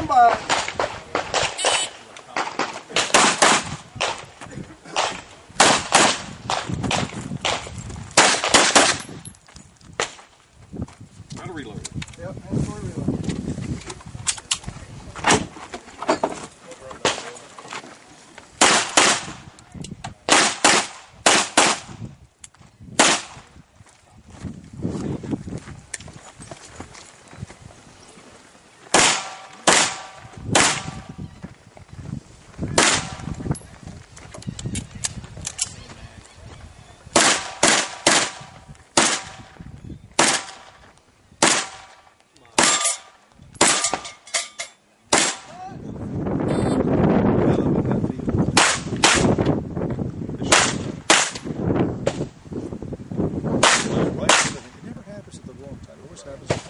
Stand by. Gotta reload. Yep, reload.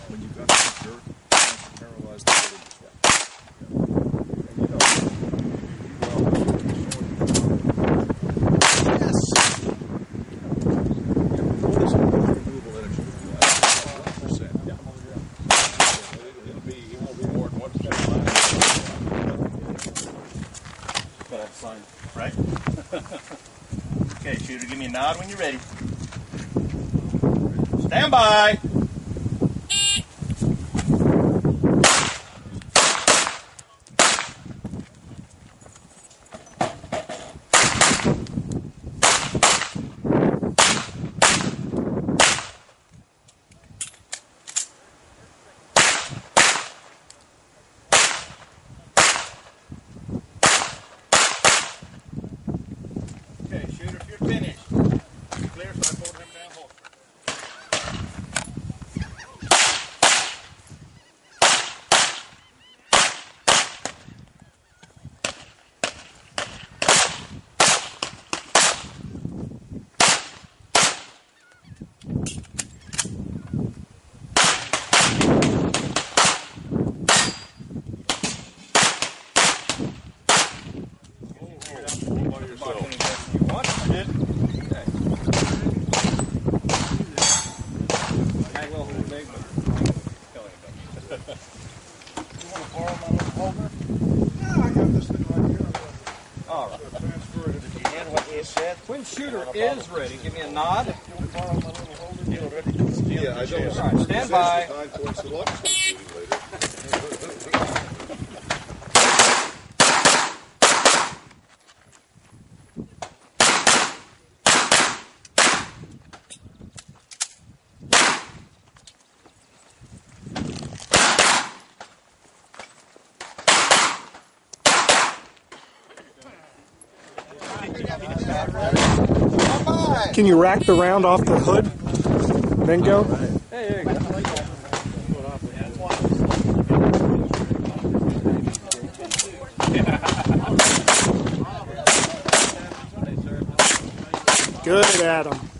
When you've got dirt and paralyzed the building as well. And you know, signed, right? okay, shooter, give me a nod when you're ready. Stand by. All right. Transfer it. Did you hear what he said? When shooter is ready, give me a nod. You want to borrow my little holder? You're ready to steal Yeah, I chair. All right, stand by. Can you rack the round off the hood? Then go? Good, Adam.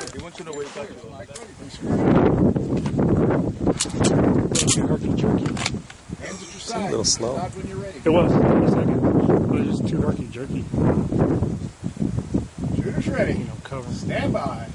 He wants to know where he got. Too herky jerky. Hands at your side. a little slow. Nod when. It was. Wait a second. It was just too herky jerky. Shooter's ready. You know, cover. Stand by.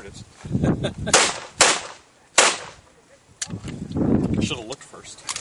There it is. Should have looked first.